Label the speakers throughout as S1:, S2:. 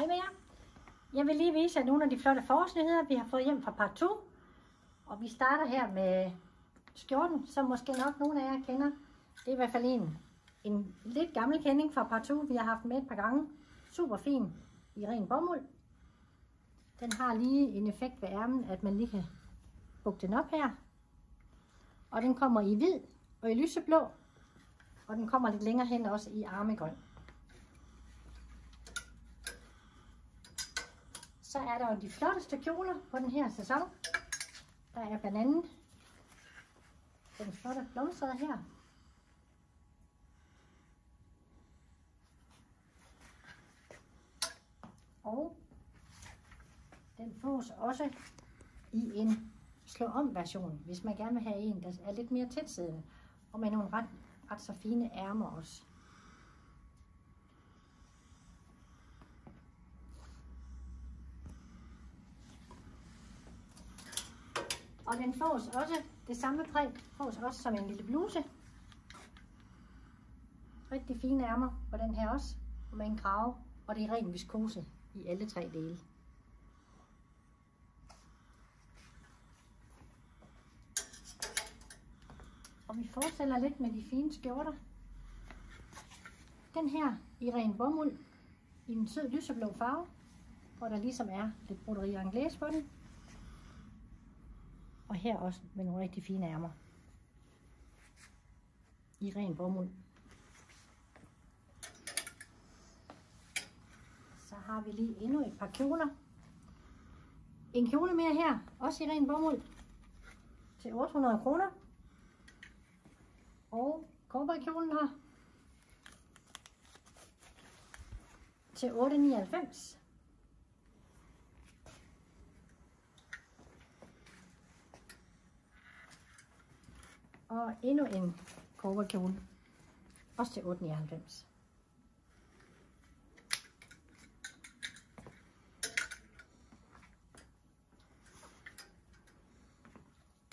S1: Hej med jer. Jeg vil lige vise jer nogle af de flotte forårsnyheder, vi har fået hjem fra Partout. Og vi starter her med skjorten, som måske nok nogle af jer kender. Det er i hvert fald en, en lidt gammel kending fra Partout. Vi har haft med et par gange. Super fin i ren bomuld. Den har lige en effekt ved ærmen, at man lige kan bukke den op her. Og den kommer i hvid og i lyseblå. Og den kommer lidt længere hen også i armegrøn. Så er der jo de flotteste kjoler på den her sæson. Der er blandt andet den flotte blomstrede her. Og den fås også i en slå om version, hvis man gerne vil have en, der er lidt mere tætsiddende, og med nogle ret, ret så fine ærmer også. Og den fås også, det samme print fås også som en lille bluse. Rigtig fine ærmer på den her også, og med en krave, og det er ren viskose i alle tre dele. Og vi fortsætter lidt med de fine skjorter. Den her i ren bomuld, i en sød lyseblå farve, hvor der ligesom er lidt broderi anglæs på den. Og her også med nogle rigtig fine ærmer. I ren bomuld. Så har vi lige endnu et par kjoler. En kjole mere her, også i ren bomuld, til 800 kroner. Og cowboykjolen her til 8,99. Kommer endnu en korverkjole. også til 8,99.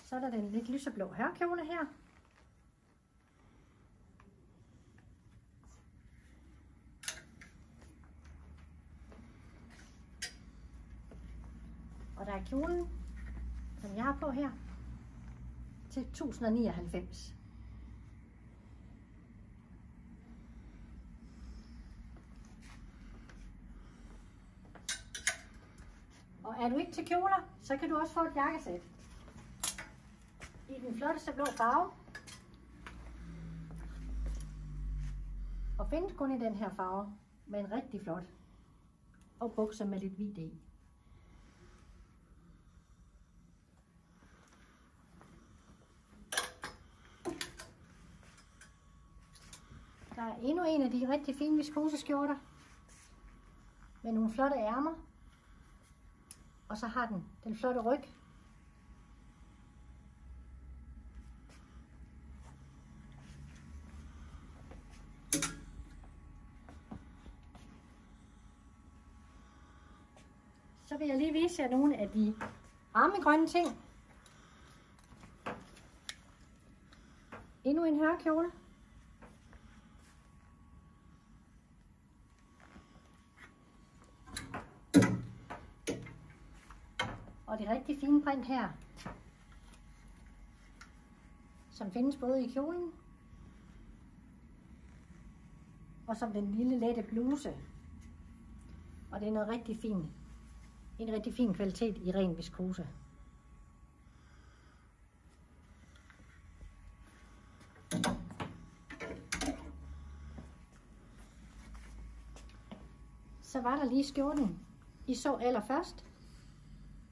S1: Så er der den lidt lyseblå hørkjole her. Og der er kjolen, som jeg har på her, til 1099. Og er du ikke til kjoler, så kan du også få et jakkesæt. I den flotteste blå farve. Og findes kun i den her farve, men rigtig flot. Og bukser med lidt hvidt i. Der er endnu en af de rigtig fine viskoseskjorter med nogle flotte ærmer. Og så har den den flotte ryg. Så vil jeg lige vise jer nogle af de armegrønne ting. Endnu en hørkjole. Og det rigtig fine print her, som findes både i kjolen og som den lille lette bluse. Og det er noget rigtig fint. En rigtig fin kvalitet i ren viskose. Så var der lige skjorten, I så allerførst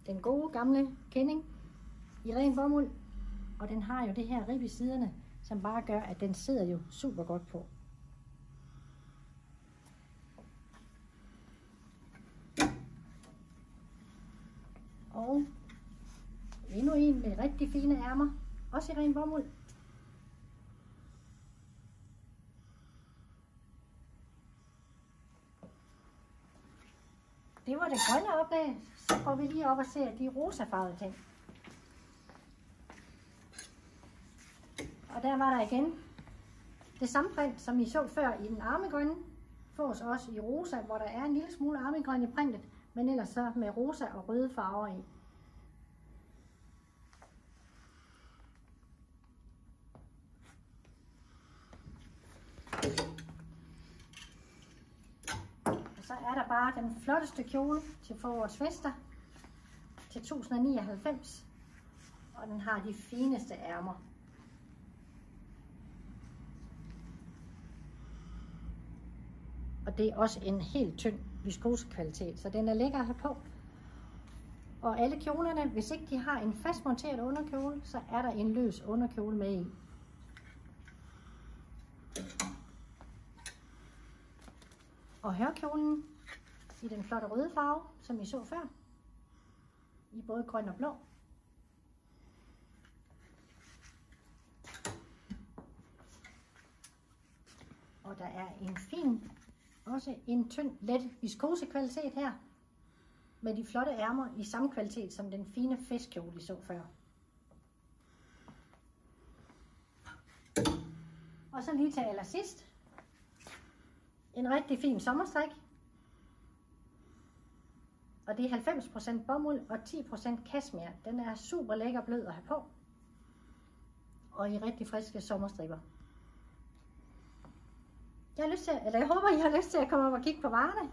S1: den gode gamle kending i ren bomuld. Og den har jo det her rib i siderne, som bare gør, at den sidder jo super godt på. Og endnu en med rigtig fine ærmer, også i ren bomuld. Det var det grønne oplag. Så går vi lige op og ser de rosafarvede ting. Og der var der igen det samme print, som I så før i den armegrønne fås også i rosa, hvor der er en lille smule armegrøn i printet, men ellers så med rosa og røde farver i. Og så er der bare den flotteste kjole til forårets fester til 1099, og den har de fineste ærmer. Og det er også en helt tynd viskosekvalitet, så den er lækker at have på. Og alle kjolerne, hvis ikke de har en fastmonteret underkjole, så er der en løs underkjole med i. Og hørkjolen i den flotte røde farve, som I så før, i både grøn og blå. Og der er en fin også en tynd, let viskosekvalitet her, med de flotte ærmer i samme kvalitet som den fine festkjole, I så før. Og så lige til allersidst, en rigtig fin sommerstrik. Og det er 90% bomuld og 10% kashmir. Den er super lækker blød at have på. Og i rigtig friske sommerstriber. Jeg, har lyst til, eller jeg håber, I har lyst til at komme op og kigge på varerne.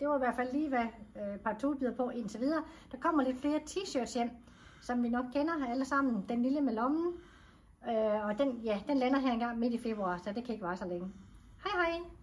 S1: Det var i hvert fald lige, hvad øh, Partout byder på indtil videre. Der kommer lidt flere t-shirts hjem, som vi nok kender alle sammen. Den lille med lommen. Øh, og den, ja, den lander her engang midt i februar, så det kan ikke være så længe. Hej hej!